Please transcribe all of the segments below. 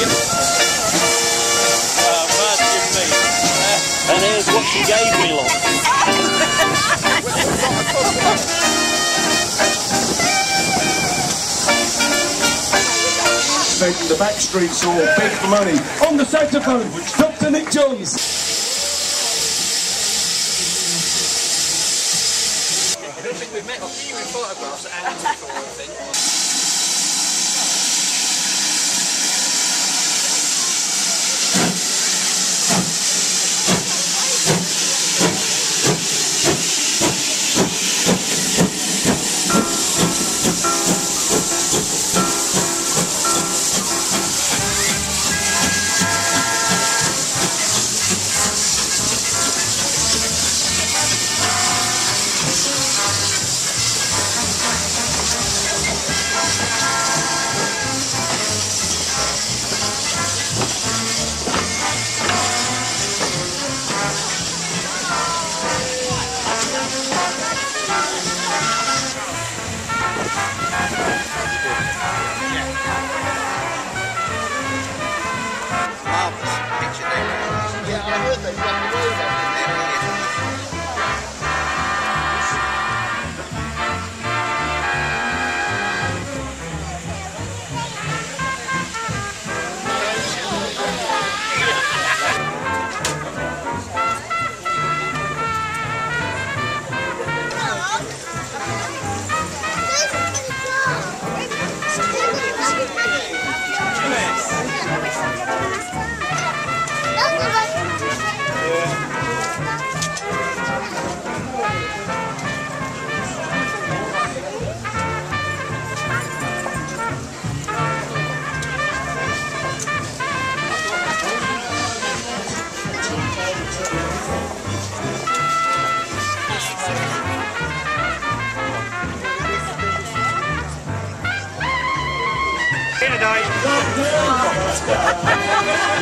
we got in here? Uh, And here's what she gave me, lot. Making the Backstreet song Big for Money. On the saxophone, Dr. Nick Johns. I don't think we've met a few in photographs and before, I think.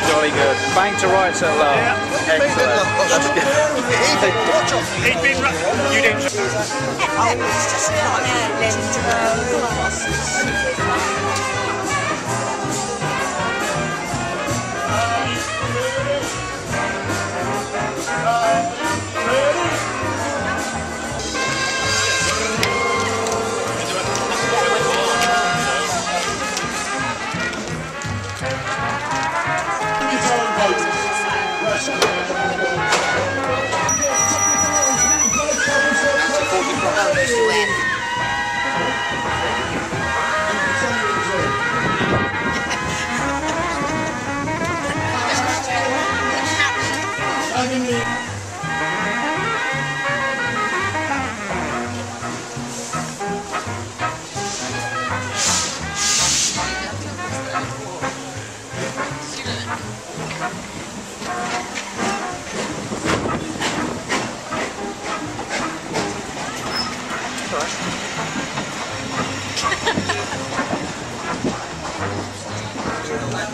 Jolly good. Bang to rights at last. Excellent. That's good. He'd been. ra- You didn't.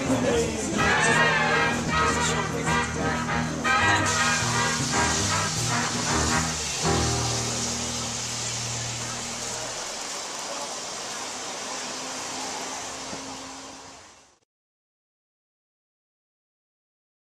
Amém.